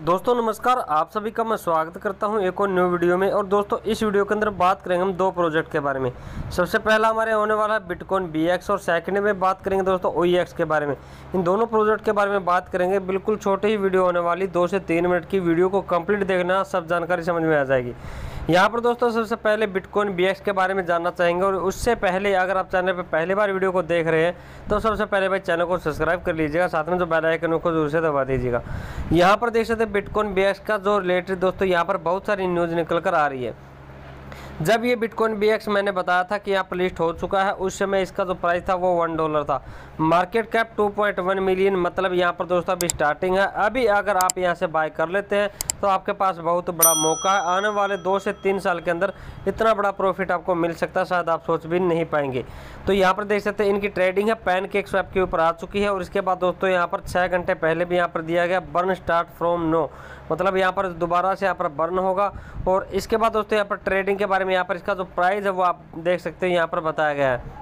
दोस्तों, नमस्कार। आप सभी का मैं स्वागत करता हूँ एक और न्यू वीडियो में। और दोस्तों, इस वीडियो के अंदर बात करेंगे हम दो प्रोजेक्ट के बारे में। सबसे पहला हमारे होने वाला है बिटकॉइन बीएक्स और सेकंड में बात करेंगे दोस्तों ओ के बारे में। इन दोनों प्रोजेक्ट के बारे में बात करेंगे। बिल्कुल छोटी ही वीडियो होने वाली, दो से तीन मिनट की वीडियो को कंप्लीट देखना, सब जानकारी समझ में आ जाएगी। यहाँ पर दोस्तों सबसे पहले बिटकॉइन बी के बारे में जानना चाहेंगे और उससे पहले अगर आप चैनल पर पहली बार वीडियो को देख रहे हैं तो सबसे पहले भाई चैनल को सब्सक्राइब कर लीजिएगा, साथ में जो बेल आइकन को ज़रूर से दबा दीजिएगा। यहाँ पर देख सकते हैं बिटकॉइन बी का जो रिलेटेड दोस्तों यहाँ पर बहुत सारी न्यूज़ निकल कर आ रही है। जब ये बिटकॉइन बीएक्स मैंने बताया था कि यहाँ पर लिस्ट हो चुका है, उस समय इसका जो प्राइस था वो वन डॉलर था। मार्केट कैप 2.1 मिलियन मतलब यहाँ पर दोस्तों अभी स्टार्टिंग है। अभी अगर आप यहाँ से बाय कर लेते हैं तो आपके पास बहुत बड़ा मौका है। आने वाले दो से तीन साल के अंदर इतना बड़ा प्रॉफिट आपको मिल सकता है, शायद आप सोच भी नहीं पाएँगे। तो यहाँ पर देख सकते हैं, इनकी ट्रेडिंग है पैन केक स्वैप के ऊपर आ चुकी है। और इसके बाद दोस्तों यहाँ पर छः घंटे पहले भी यहाँ पर दिया गया बर्न स्टार्ट फ्रॉम नो मतलब यहाँ पर दोबारा से यहाँ पर बर्न होगा। और इसके बाद दोस्तों यहाँ पर ट्रेडिंग के बारे में यहाँ पर इसका जो प्राइस है वो आप देख सकते हैं, यहाँ पर बताया गया है।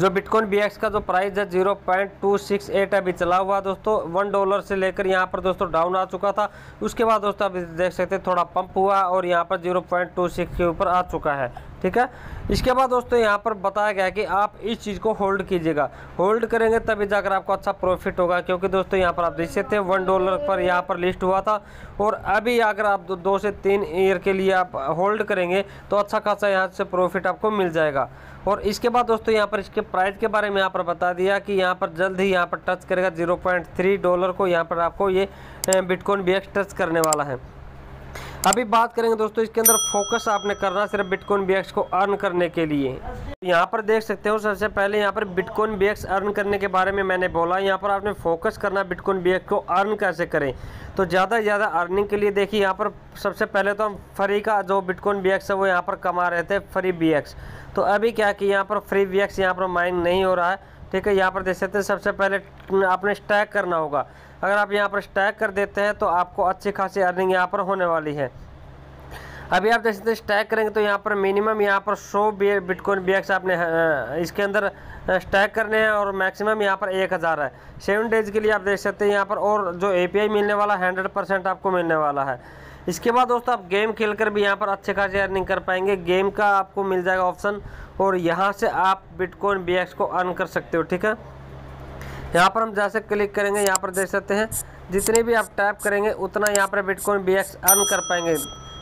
जो बिटकॉइन बीएक्स का जो प्राइस है zero point two six eight अभी चला हुआ दोस्तों। वन डॉलर से लेकर यहाँ पर दोस्तों डाउन आ चुका था। उसके बाद दोस्तों अभी देख सकते हैं, थोड़ा पंप हुआ और यहाँ पर ज़ीरो पॉइंट टू सिक्स के ऊपर आ चुका है। ठीक है? इसके बाद दोस्तों यहाँ पर बताया गया कि आप इस चीज़ को होल्ड कीजिएगा। होल्ड करेंगे तभी जाकर आपको अच्छा प्रॉफिट होगा क्योंकि दोस्तों यहाँ पर आप देख सकते हैं वन डॉलर पर यहाँ पर लिस्ट हुआ था। और अभी अगर आप दो, दो से तीन ईयर के लिए आप होल्ड करेंगे तो अच्छा खासा यहाँ से प्रॉफिट आपको मिल जाएगा। और इसके बाद दोस्तों यहाँ पर इसके प्राइस के बारे में यहाँ पर बता दिया कि यहाँ पर जल्द ही यहाँ पर टच करेगा ज़ीरो डॉलर को यहाँ पर आपको ये बिटकॉइन भी टच करने वाला है। अभी बात करेंगे दोस्तों, इसके अंदर फोकस आपने करना सिर्फ़ बिटकॉइन बीएक्स को अर्न करने के लिए। यहाँ पर देख सकते हो, सबसे पहले यहाँ पर बिटकॉइन बीएक्स अर्न करने के बारे में मैंने बोला। यहाँ पर आपने फोकस करना बिटकॉइन बीएक्स को अर्न कैसे करें। तो ज़्यादा से ज़्यादा अर्निंग के लिए देखिए, यहाँ पर सबसे पहले तो हम फ्री का जो बिटकॉइन बी है वो यहाँ पर कमा रहे थे फ्री बीएक्स तो अभी क्या कि यहाँ पर फ्री बी यहाँ पर माइंड नहीं हो रहा है। ठीक है, यहाँ पर देख सकते हैं, सबसे पहले आपने स्टैक करना होगा। अगर आप यहाँ पर स्टैक कर देते हैं तो आपको अच्छी खासी अर्निंग यहाँ पर होने वाली है। अभी आप देख सकते हैं स्टैक करेंगे तो यहाँ पर मिनिमम यहाँ पर सौ बिटकॉइन बी आपने इसके अंदर स्टैक करने हैं और मैक्सिमम यहाँ पर एक हज़ार है। सेवन डेज़ के लिए आप देख सकते हैं, यहाँ पर और जो एपीआई मिलने वाला हंड्रेड परसेंट आपको मिलने वाला है। इसके बाद दोस्तों आप गेम खेलकर भी यहाँ पर अच्छे खासी अर्निंग कर पाएँगे। गेम का आपको मिल जाएगा ऑप्शन और यहाँ से आप बिटकॉइन बीएक्स को अर्न कर सकते हो, ठीक है? यहाँ पर हम जैसे क्लिक करेंगे, यहाँ पर देख सकते हैं। जितने भी आप टैप करेंगे, उतना यहाँ पर बिटकॉइन बी अर्न कर पाएँगे।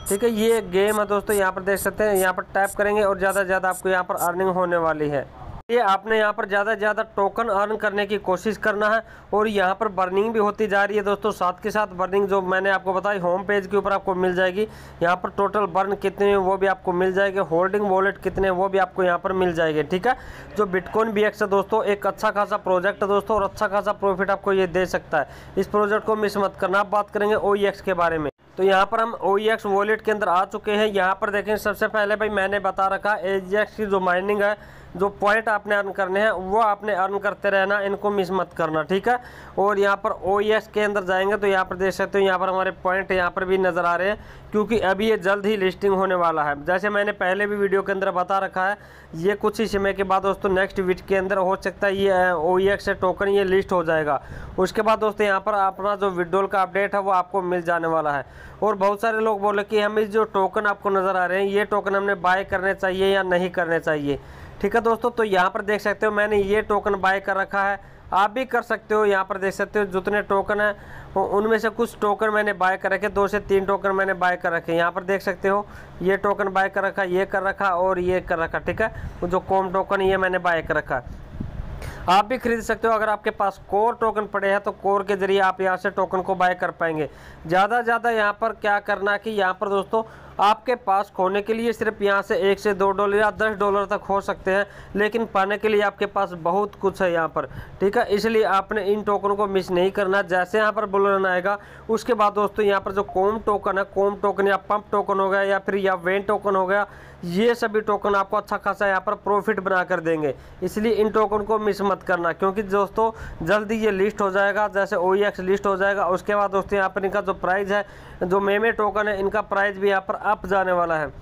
ठीक है, ये गेम है दोस्तों, यहाँ पर देख सकते हैं। यहाँ पर टैप करेंगे और ज़्यादा से ज़्यादा आपको यहाँ पर अर्निंग होने वाली है। ये आपने यहाँ पर ज़्यादा से ज़्यादा टोकन अर्न करने की कोशिश करना है और यहाँ पर बर्निंग भी होती जा रही है दोस्तों। साथ के साथ बर्निंग जो मैंने आपको बताई होम पेज के ऊपर आपको मिल जाएगी। यहाँ पर टोटल बर्न कितने वो भी आपको मिल जाएगी। होल्डिंग वॉलेट कितने वो भी आपको यहाँ पर मिल जाएँगे, ठीक है? जो बिटकॉइन बी है दोस्तों, एक अच्छा खासा प्रोजेक्ट है दोस्तों और अच्छा खासा प्रॉफिट आपको ये दे सकता है। इस प्रोजेक्ट को मिस मत करना। आप बात करेंगे ओ e के बारे में। तो यहाँ पर हम ओ वॉलेट e के अंदर आ चुके हैं। यहाँ पर देखें, सबसे पहले भाई मैंने बता रखा ए की जो माइनिंग है जो पॉइंट आपने अर्न करने हैं, वो आपने अर्न करते रहना, इनको मिस मत करना, ठीक है? और यहाँ पर ओ e के अंदर जाएँगे तो यहाँ पर देख सकते हो, यहाँ पर हमारे पॉइंट यहाँ पर भी नज़र आ रहे हैं, क्योंकि अभी ये जल्द ही लिस्टिंग होने वाला है। जैसे मैंने पहले भी वीडियो के अंदर बता रखा है, ये कुछ ही समय के बाद दोस्तों नेक्स्ट वीक के अंदर हो सकता है ये ओ से टोकन ये लिस्ट हो जाएगा। उसके बाद दोस्तों यहाँ पर अपना जो विड्रोल का अपडेट है, वो आपको मिल जाने वाला है। और बहुत सारे लोग बोले कि हमें जो टोकन आपको नज़र आ रहे हैं, ये टोकन हमने बाय करने चाहिए या नहीं करने चाहिए? ठीक है दोस्तों तो यहाँ पर देख सकते हो मैंने ये टोकन बाय कर रखा है। आप भी कर सकते हो, यहाँ पर देख सकते हो जितने टोकन है उनमें से कुछ टोकन मैंने बाय कर रखे, दो से तीन टोकन मैंने बाय कर रखे। यहाँ पर देख सकते हो, ये टोकन बाय कर रखा, ये कर रखा और ये कर रखा, ठीक है? जो कॉम टोकन ये मैंने बाय कर रखा। आप भी खरीद सकते हो, अगर आपके पास कोर टोकन पड़े हैं तो कोर के ज़रिए आप यहाँ से टोकन को बाय कर पाएँगे। ज़्यादा ज़्यादा यहाँ पर क्या करना कि यहाँ पर दोस्तों आपके पास खोने के लिए सिर्फ़ यहाँ से एक से दो डॉलर या दस डॉलर तक हो सकते हैं, लेकिन पाने के लिए आपके पास बहुत कुछ है यहाँ पर, ठीक है? इसलिए आपने इन टोकन को मिस नहीं करना। जैसे यहाँ पर बुलरन आएगा, उसके बाद दोस्तों यहाँ पर जो कोम टोकन है, कोम टोकन या पंप टोकन हो गया या फिर या वेन टोकन हो गया, ये सभी टोकन आपको अच्छा खासा यहाँ पर प्रॉफिट बना कर देंगे। इसलिए इन टोकन को मिस मत करना, क्योंकि दोस्तों जल्दी ये लिस्ट हो जाएगा, जैसे ओईएक्स लिस्ट हो जाएगा, उसके बाद दोस्तों यहाँ पर इनका जो प्राइस है, जो मेमे टोकन है, इनका प्राइस भी यहाँ पर अप जाने वाला है।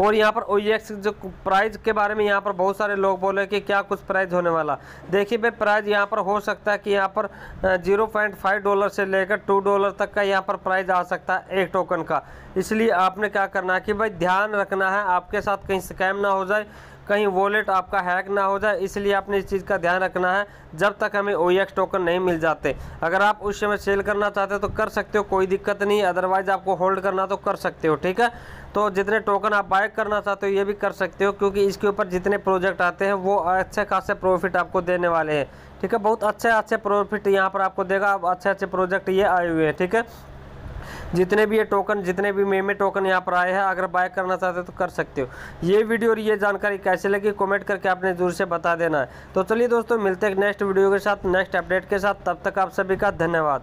और यहाँ पर ओ जो प्राइस के बारे में यहाँ पर बहुत सारे लोग बोले कि क्या कुछ प्राइस होने वाला। देखिए भाई प्राइस यहाँ पर हो सकता है कि यहाँ पर ज़ीरो पॉइंट फाइव डॉलर से लेकर टू डॉलर तक का यहाँ पर प्राइस आ सकता है एक टोकन का। इसलिए आपने क्या करना है कि भाई, ध्यान रखना है, आपके साथ कहीं स्कैम ना हो जाए। कहीं वॉलेट आपका हैक ना हो जाए, इसलिए आपने इस चीज़ का ध्यान रखना है, जब तक हमें ओ टोकन नहीं मिल जाते। अगर आप उस समय सेल करना चाहते हो तो कर सकते हो, कोई दिक्कत नहीं अदरवाइज़ आपको होल्ड करना तो कर सकते हो, ठीक है? तो जितने टोकन आप बाय करना चाहते हो, ये भी कर सकते हो, क्योंकि इसके ऊपर जितने प्रोजेक्ट आते हैं, वो अच्छे खासे प्रॉफिट आपको देने वाले हैं, ठीक है? बहुत अच्छे अच्छे प्रॉफिट यहाँ पर आपको देगा, अब अच्छे अच्छे प्रोजेक्ट ये आए हुए हैं, ठीक है? जितने भी ये टोकन जितने भी मेमे टोकन यहाँ पर आए हैं, अगर बाय करना चाहते हो तो कर सकते हो। ये वीडियो और ये जानकारी कैसे लगी कॉमेंट करके आपने ज़रूर से बता देना है। तो चलिए दोस्तों, मिलते हैं नेक्स्ट वीडियो के साथ नेक्स्ट अपडेट के साथ। तब तक आप सभी का धन्यवाद।